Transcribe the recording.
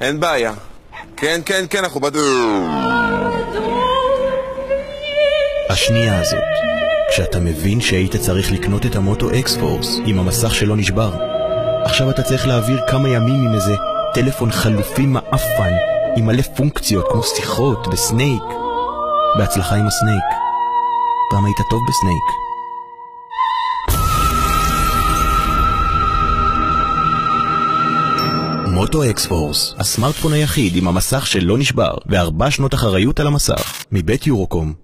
אין בעיה. כן, כן, כן, אנחנו בד... השנייה הזאת, כשאתה מבין שהיית צריך לקנות את ה Moto X Force עם המסך שלא נשבר. עכשיו אתה צריך להעביר כמה ימים עם איזה טלפון חלופי מעפן עם מלא פונקציות כמו שיחות ו Snake. בהצלחה עם ה Snake. פעם היית טוב ב Snake. מוטו אקספורס, הסמארטפון היחיד עם המסך שלא נשבר וארבע שנות אחריות על המסך, מבית יורוקום.